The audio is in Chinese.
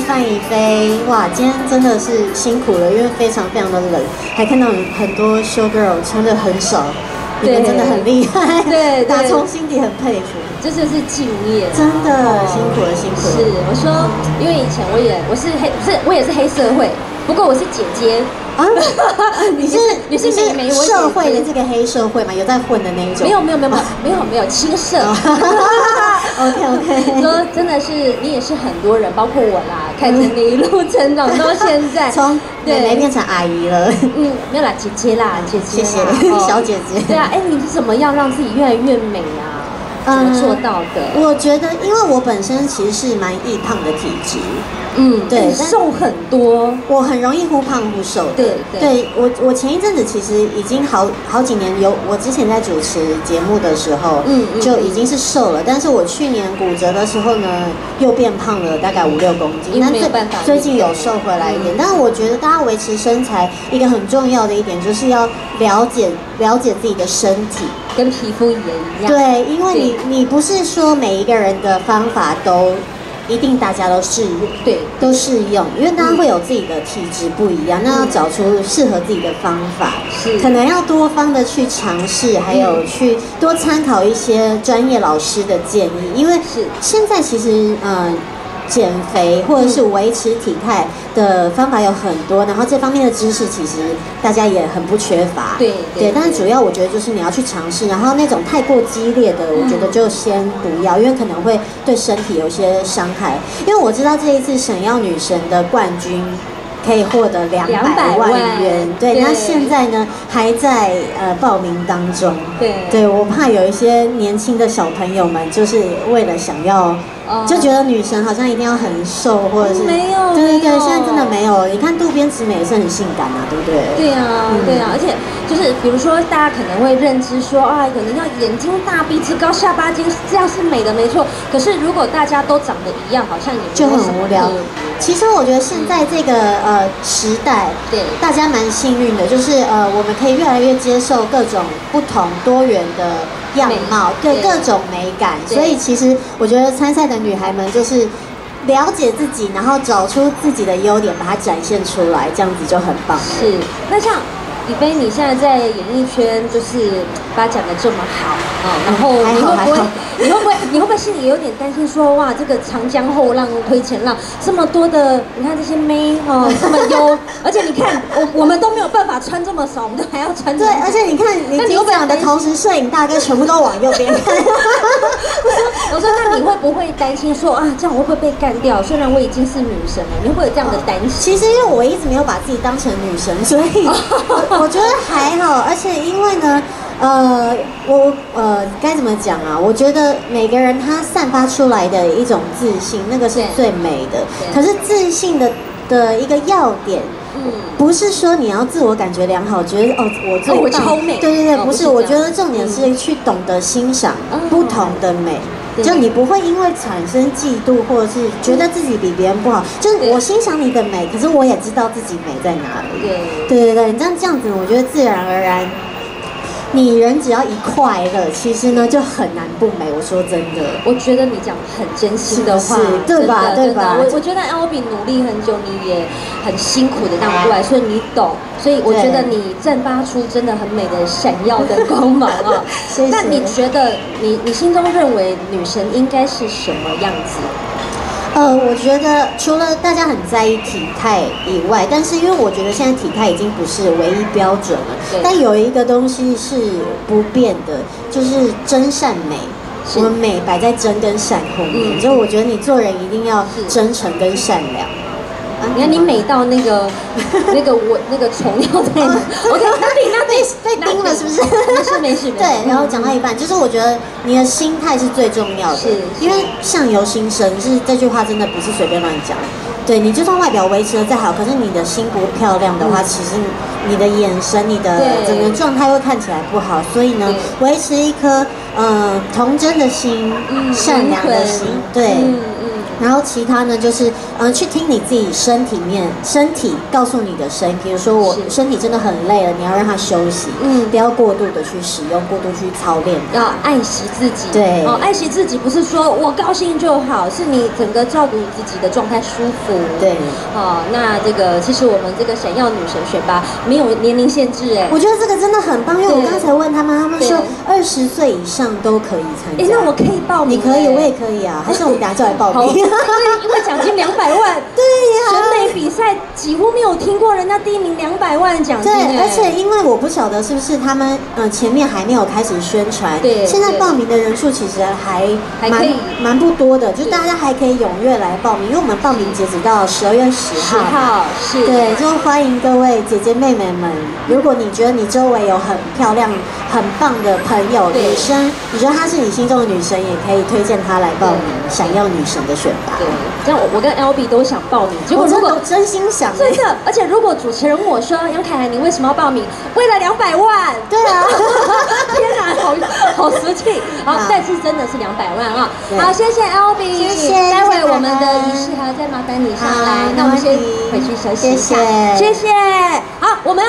范一飞，哇，今天真的是辛苦了，因为非常非常的冷，还看到很多 show girl 穿的很少，你们真的很厉害，对，打从心底很佩服，这就是敬业，真的辛苦了，辛苦了。是，我说，因为以前我也我是黑，不是我也是黑社会，不过我是姐姐。啊，你是你是美眉社会的这个黑社会嘛？有在混的那一种？没有没有没有没有没有青社。OK OK。说真的是你也是很多人，包括我啦，看着你一路成长到现在，从奶奶变成阿姨了。嗯，没有啦，姐姐啦，姐姐，谢谢小姐姐。对啊，哎，你是怎么样让自己越来越美啊？怎么做到的？我觉得，因为我本身其实是蛮易胖的体质。嗯，对，瘦很多，我很容易忽胖忽瘦。对，对我我前一阵子其实已经好好几年有，我之前在主持节目的时候，嗯，就已经是瘦了。但是我去年骨折的时候呢，又变胖了大概五六公斤。那没有办法，最近有瘦回来一点。但是我觉得大家维持身材一个很重要的一点，就是要了解了解自己的身体，跟皮肤也一样。对，因为你你不是说每一个人的方法都。一定大家都适用对都适用，因为大家会有自己的体质不一样，那要找出适合自己的方法，是。可能要多方的去尝试，还有去多参考一些专业老师的建议，因为是。现在其实嗯。减肥或者是维持体态的方法有很多，然后这方面的知识其实大家也很不缺乏。对对，但是主要我觉得就是你要去尝试，然后那种太过激烈的，我觉得就先不要，因为可能会对身体有些伤害。因为我知道这一次闪耀女神的冠军。可以获得两百万元，对，那现在呢还在呃报名当中，对，对我怕有一些年轻的小朋友们就是为了想要，就觉得女神好像一定要很瘦或者是没有，对对对，现在真的没有，你看渡边直美也是很性感啊，对不对？对啊，对啊，而且就是比如说大家可能会认知说啊，可能要眼睛大、鼻子高、下巴尖，这样是美的，没错。可是如果大家都长得一样，好像也就很无聊。其实我觉得现在这个呃时代，对大家蛮幸运的，就是呃我们可以越来越接受各种不同多元的样貌，对各种美感。所以其实我觉得参赛的女孩们就是了解自己，然后找出自己的优点，把它展现出来，这样子就很棒。是，那像。李飞，你现在在演艺圈就是发展的这么好嗯，然后你会不会，你会不会，你会不会心里有点担心？说哇，这个长江后浪推前浪，这么多的，你看这些妹哦，这么优，而且你看我我们都没有办法穿这么少，我们都还要穿。对，而且你看，你你讲的同时，摄影大哥全部都往右边看。我说，那你会不会担心说啊，这样我会不会被干掉？虽然我已经是女神了，你会有这样的担心？其实因为我一直没有把自己当成女神，所以。我觉得还好，而且因为呢，呃，我呃该怎么讲啊？我觉得每个人他散发出来的一种自信，那个是最美的。可是自信的的一个要点，嗯，不是说你要自我感觉良好，觉得哦我最超美，对对对，不是。我觉得重点是去懂得欣赏不同的美。就你不会因为产生嫉妒，或者是觉得自己比别人不好。就是我欣赏你的美，可是我也知道自己美在哪里。对对对对，这样这样子，我觉得自然而然。你人只要一快乐，其实呢就很难不美。我说真的，我觉得你讲很真心的话，对吧？对吧？我我觉得 L B 努力很久，你也很辛苦的让过来，所以你懂。所以我觉得你散发出真的很美的闪耀的光芒啊！那你觉得你你心中认为女神应该是什么样子？呃，我觉得除了大家很在意体态以外，但是因为我觉得现在体态已经不是唯一标准了。但有一个东西是不变的，就是真善美。我们美摆在真跟善后面，就我觉得你做人一定要真诚跟善良。你看，你美到那个 那个我那个虫要在哪？OK，那里那里被叮了是不是？没事没事。对，然后讲到一半，就是我觉得你的心态是最重要的，是，因为相由心生，是这句话真的不是随便乱讲。对你就算外表维持的再好，可是你的心不漂亮的话，其实你的眼神、你的整个状态会看起来不好。所以呢，维持一颗嗯童真的心、善良的心，对。然后其他呢，就是嗯、呃去听你自己身体面身体告诉你的声音，比如说我身体真的很累了，你要让它休息，嗯。不要过度的去使用，过度去操练。要爱惜自己，对。哦，爱惜自己不是说我高兴就好，是你整个照顾自己的状态舒服，对，哦，那这个其实我们这个闪耀女神选拔没有年龄限制，哎，我觉得这个真的很棒，因为我刚才问他们，他们说对二十岁以上都可以参加哎，加。那我可以报名，你可以，哎我也可以啊，还是我们等下就来报，名？因为因为奖金两百万，对呀选美比赛几乎没有听过人家第一名两百万奖金，对，哎而且因为我不晓得是不是他们呃前面还没有开始宣传，对现在报名的人数其实还蛮蛮不多的，就大家还可以踊跃来报名，因为我们报名截止到十二月十十号。号是，对，就欢迎各位姐姐妹妹们。如果你觉得你周围有很漂亮、很棒的朋友、对女生，你觉得她是你心中的女神，也可以推荐她来报名闪耀女神的选拔。对，这样我我跟 L B 都想报名，结果如果我真真心想、真的，而且如果主持人问我说杨凯兰，你为什么要报名？为了两百万。对啊，天哪，好好实际。好好，但是真的是两百万啊！好，谢谢 L B，谢谢待会我们的仪式还要再麻烦你上好来，那我们先回去休息一下，谢谢谢谢。